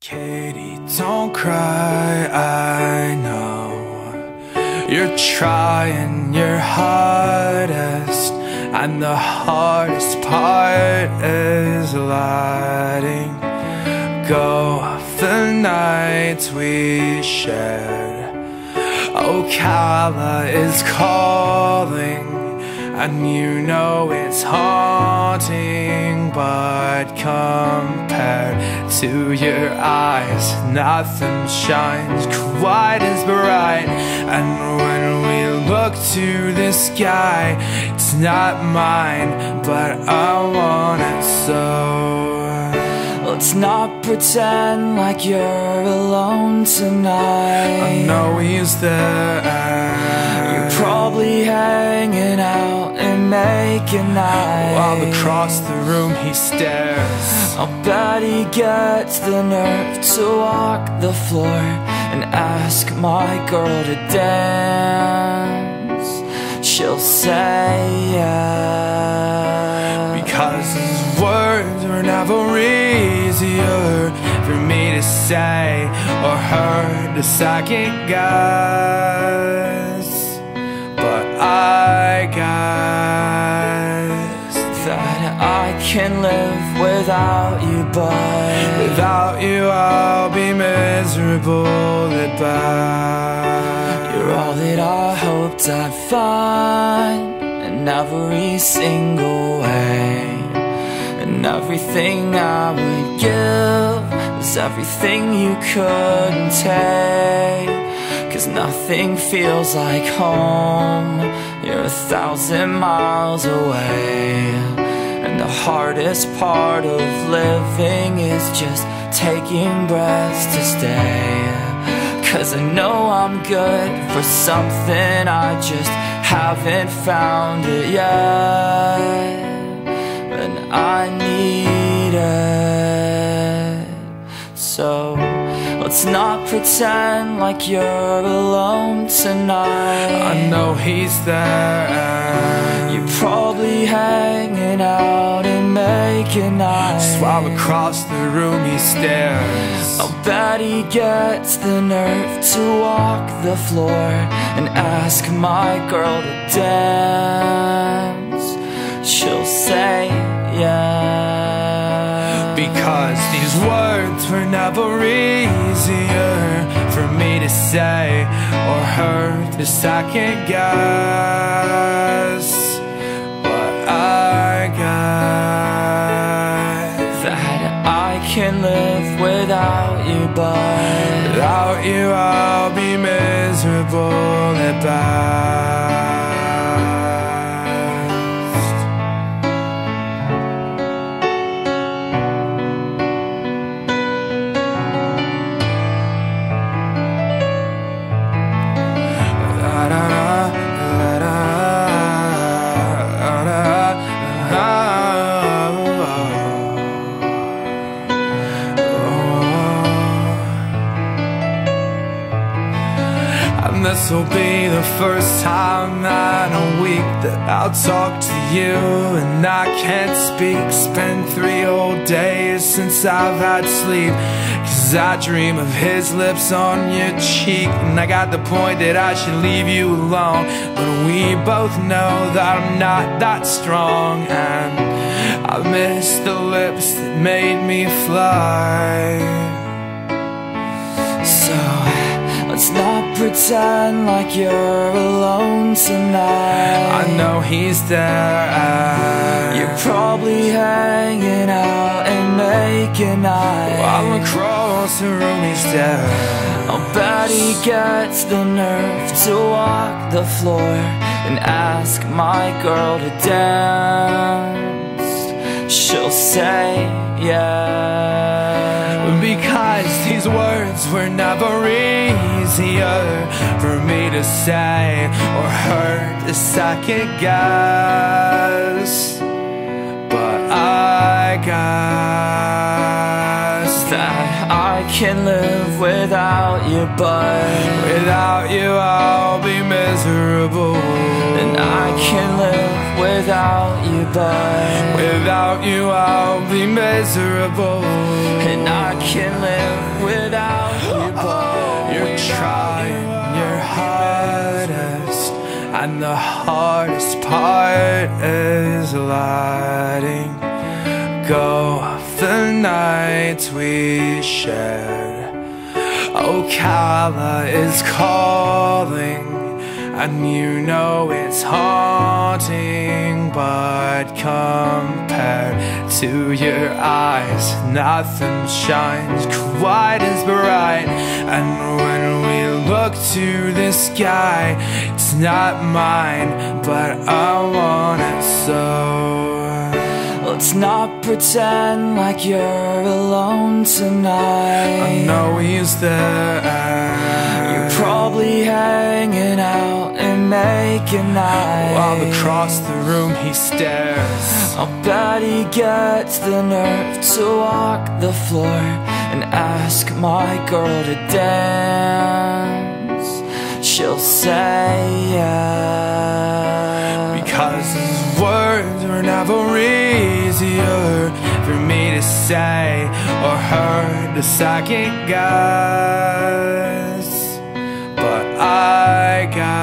Katie, don't cry, I know. You're trying your hardest And the hardest part is letting go of the nights we shared. Ocala is calling and you know it's haunting But compared to your eyes Nothing shines quite as bright. And when we look to the sky It's not mine, but I want it so Let's not pretend like you're alone tonight. I know he's there. You're probably hanging out and making eyes While across the room he stares. I'll bet he gets the nerve to walk the floor And ask my girl to dance. She'll say yeah Because his words were never easier For me to say or her to second guess. But I guess That I can live without you but Without you I'll be miserable at best. You're all that I hoped I'd find Every single way. And everything I would give Is everything you couldn't take. Cause nothing feels like home. You're a thousand miles away. And the hardest part of living is just taking breaths to stay. Cause I know I'm good for something I just haven't found it yet And I need it. So Let's not pretend like you're alone tonight. I know he's there probably hanging out and making eyes While across the room he stares. I'll bet he gets the nerve to walk the floor And ask my girl to dance. She'll say yeah. Because these words were never easier For me to say or her to second guess I'll be miserable at best And this'll be the first time in a week that I'll talk to you. And I can't speak. Spend three whole days since I've had sleep. Cause I dream of his lips on your cheek. And I got the point that I should leave you alone. But we both know that I'm not that strong. And I miss the lips that made me fly. So Let's not pretend like you're alone tonight. I know he's there. You're probably hanging out and making eyes While across the room he's there. I'll bet he gets the nerve to walk the floor And ask my girl to dance. She'll say yeah Because these words were never easier For me to say or her to second guess. But I guess That I can live without you but Without you I'll be miserable. And I can live without you, but Without you I'll be miserable. And I can't live without you, but You're trying your hardest. And the hardest part is letting go of the nights we shared. Oh, Ocala is calling and you know it's haunting But compared to your eyes Nothing shines quite as bright. And when we look to the sky It's not mine, but I want it so Let's not pretend like you're alone tonight. I know he's there. You're probably hanging out and making night. While across the room he stares. I'll bet he gets the nerve to walk the floor And ask my girl to dance. She'll say yeah Because his words were never easier For me to say or her to second guess. But I guess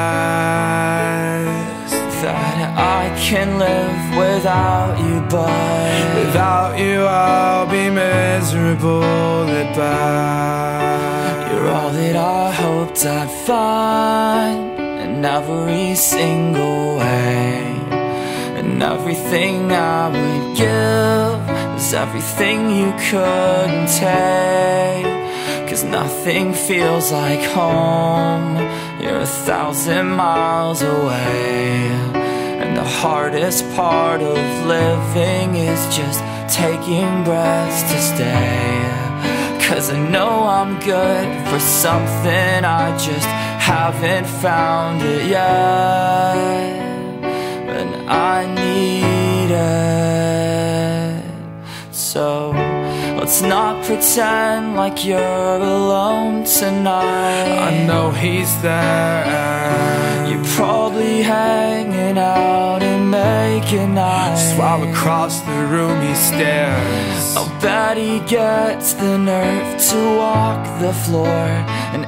That I can live without you but Without you I'll be miserable at best. You're all that I hoped I'd find In every single way everything I would give Is everything you couldn't take. Cause nothing feels like home. You're a thousand miles away. And the hardest part of living is just taking breaths to stay. Cause I know I'm good for something I just haven't found it yet. And I let's not pretend like you're alone tonight. I know he's there. You're probably hanging out and making eyes While across the room he stares. I'll bet he gets the nerve to walk the floor and